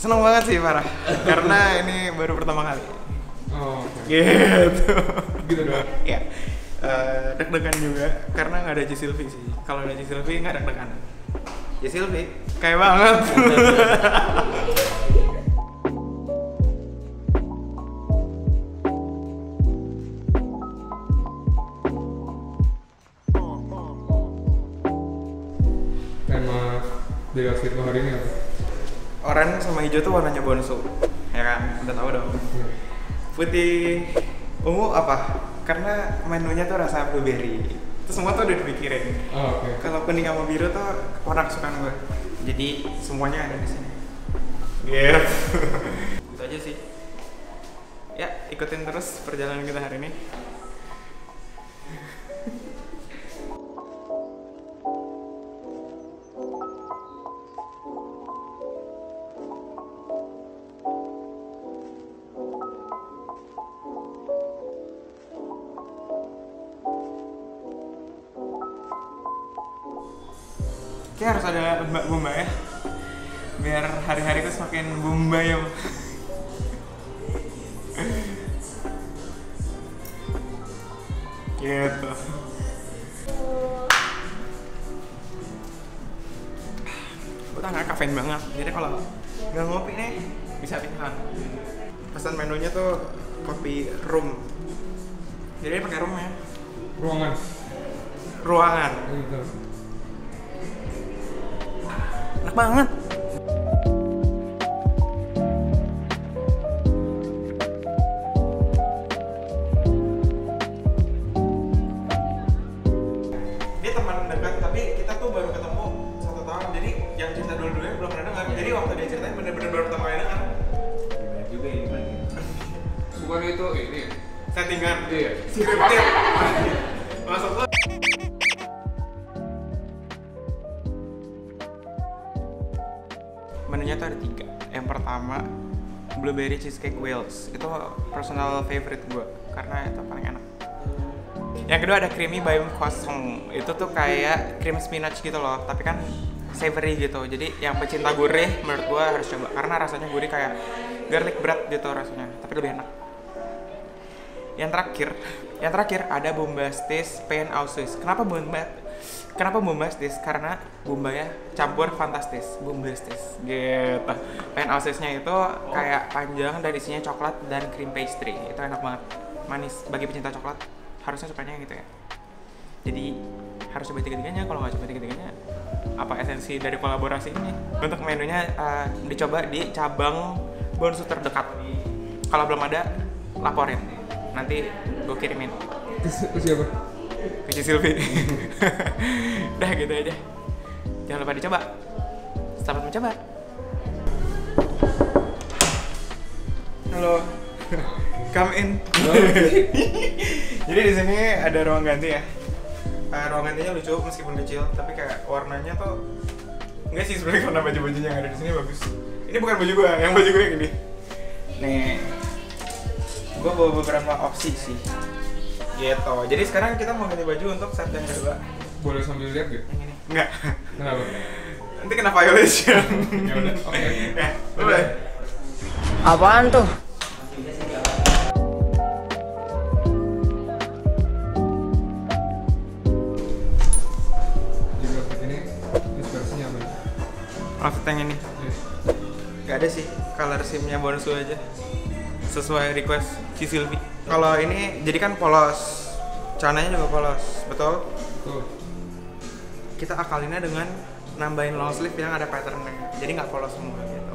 Seneng banget sih parah, karena ini baru pertama kali. Oh, oke. Gitu. Gitu doang. ya, Eh, deg-degan juga karena nggak ada Ci Silvi sih. Kalau ada Ci Silvi nggak deg-degan. Ci Silvi, kayak banget. Tema dari lo hari ini apa? Orange sama hijau tuh warnanya bonsu, ya kan? Udah tahu dong. Putih ungu apa? Karena menunya tuh rasa blueberry. Itu semua tuh udah dipikirin. Oh, oke. Kalau kuning sama biru tuh warna kesukaan gue. Jadi semuanya ada di sini. Gitu. Itu aja sih. Ya, ikutin terus perjalanan kita hari ini. Kayak harus ada mbak bomba ya. Biar hari-hariku semakin bomba ya. gitu. Gue nggak kafein banget, jadi kalau nggak ngopi nih bisa pingsan. Pesan menunya tuh kopi room. Jadi pakai room ya, Ruangan. ruangan. Gitu. Enak banget. Dia teman dekat, tapi kita tuh baru ketemu satu tahun. Jadi yang cerita dulu dulunya belum pernah dengar. Jadi waktu dia ceritain bener-bener baru pertama kali dengar. Gimana juga ya gimana gitu. Bukan itu ini. Settingan. Iya. Scripted. Masuk tuh. Tuh ada tiga. Yang pertama blueberry cheesecake wheels itu personal favorite gue karena itu paling enak. Yang kedua ada creamy bayam croissant. Itu tuh kayak cream spinach gitu loh, tapi kan savory gitu. Jadi yang pecinta gurih menurut gue harus coba karena rasanya gurih kayak garlic bread gitu rasanya, tapi lebih enak. Yang terakhir, yang terakhir ada bombastis pen ausis. Kenapa bomba? Kenapa bombastis? Karena bomba ya campur fantastis, bombastis gitu. Pen ausisnya itu kayak panjang dan isinya coklat dan cream pastry. Itu enak banget, manis. Bagi pecinta coklat harusnya sukanya gitu ya. Jadi harus coba tiga-tiganya. Kalau nggak coba tiga-tiganya, apa esensi dari kolaborasi ini? Untuk menunya eh, dicoba di cabang bonsu terdekat. Kalau belum ada, laporin. Nanti gue kirimin terus siapa? ke Ci Silvi. Udah gitu aja. Jangan lupa dicoba. Selamat mencoba. Halo. Come in. Jadi di sini ada ruang ganti ya. Eh, ruang gantinya lucu meskipun kecil, tapi kayak warnanya tuh enggak sih sebenarnya karena baju-bajunya yang ada di sini bagus. Ini bukan baju gua, yang baju gue yang ini. Nih, gue bawa beberapa opsi sih. Gitu. Jadi sekarang kita mau ganti baju untuk set yang kedua. Boleh sambil lihat gak? yang ini. Enggak Kenapa? nanti kena violation Ya udah, oke. eh boleh. Apaan tuh? Jadi outfit yang ini. Iya. nggak ada sih color simnya bonus aja. Sesuai request si Silvi kalau ini jadi kan polos celananya juga polos betul kita akalinnya dengan nambahin long sleeve yang ada patternnya jadi nggak polos semua gitu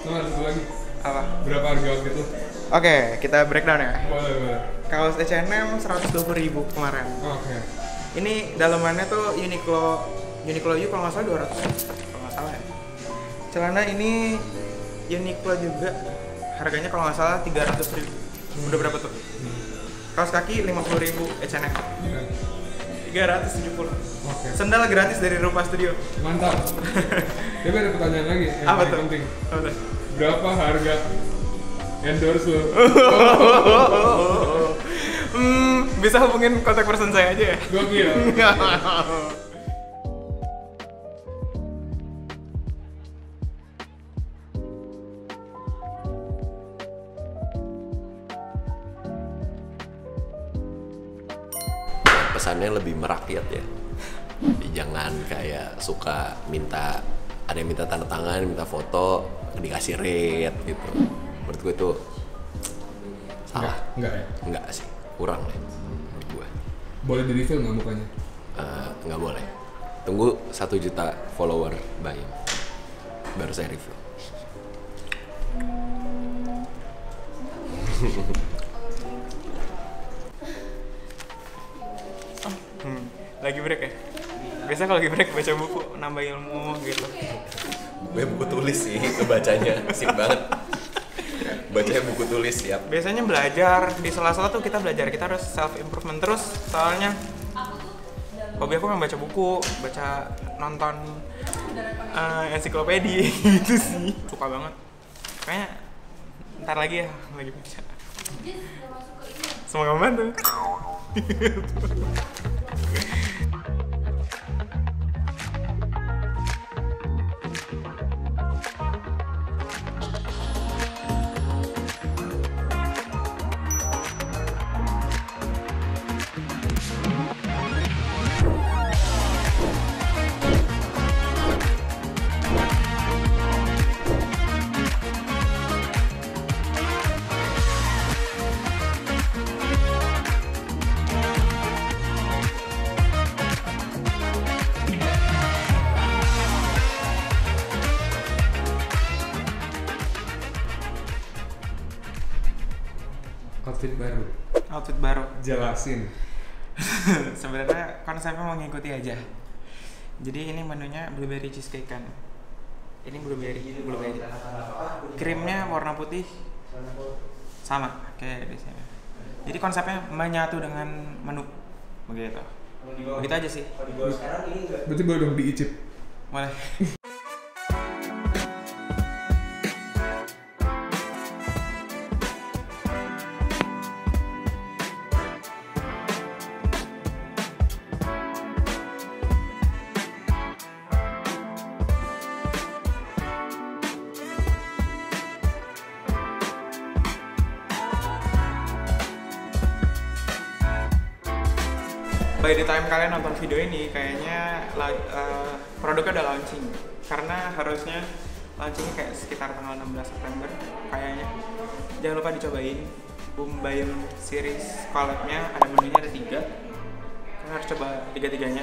Tuh ada satu lagi. apa Berapa harga outfit itu? oke kita breakdown ya Boleh, boleh. kaos H&M 120.000 kemarin Oke. Ini dalamannya tuh Uniqlo Uniqlo U kalau nggak salah 200 kalau nggak salah ya. Celana ini Uniqlo juga harganya kalau nggak salah 300 ribu. Udah berapa tuh? Kaos kaki 50 ribu H&M Iya. 370. Oke. Sendal gratis dari Rupa Studio. Mantap. Tapi ada pertanyaan lagi yang Apa tuh? penting. Apa tuh? Berapa harga endorse lo? Hmm, bisa hubungin kontak person saya aja ya. Gokil. kesannya lebih merakyat ya. Jadi jangan kayak suka minta ada yang minta tanda tangan minta foto dikasih rate gitu. Menurut gue itu salah. Enggak ya? enggak sih kurang deh menurut gue Boleh di reveal nggak mukanya? Eh, nggak boleh. Tunggu satu juta follower Bayim baru saya review lagi break ya? Biasa kalau lagi break baca buku, nambah ilmu gitu. gue buku tulis sih itu bacanya sip banget bacanya buku tulis siap Biasanya belajar, di sela-sela tuh kita belajar, kita harus self improvement terus soalnya hobi aku memang baca buku, baca nonton eh, ensiklopedia gitu sih. Suka banget. Kayaknya ntar lagi ya lagi baca. Semoga membantu. baru. Outfit baru. Jelasin. Sebenarnya konsepnya mau ngikuti aja. Jadi ini menunya blueberry cheesecake kan. Ini blueberry, blueberry. Krimnya warna putih sama kayak di sini. Jadi konsepnya menyatu dengan menu begitu. Begitu aja sih. Berarti boleh dong diicip. Boleh. By the time kalian nonton video ini, kayaknya eh, produknya udah launching. Karena harusnya launchingnya kayak sekitar tanggal 16 September, kayaknya. Jangan lupa dicobain Boom series collabnya, ada menunya ada tiga. Kalian harus coba tiga-tiganya,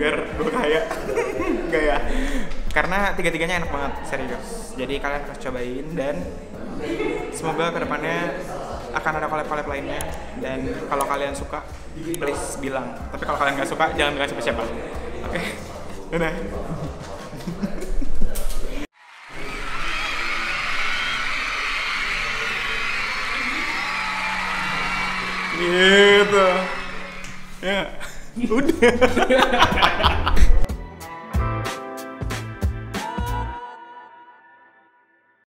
biar gue kaya. Enggak ya? Karena tiga-tiganya enak banget, serius. Jadi kalian harus cobain dan semoga ke depannya akan ada collab-collab lainnya. Dan kalau kalian suka please bilang. Tapi kalau kalian nggak suka jangan bilang siapa-siapa. Oke? Udah. Gitu. Ya. Udah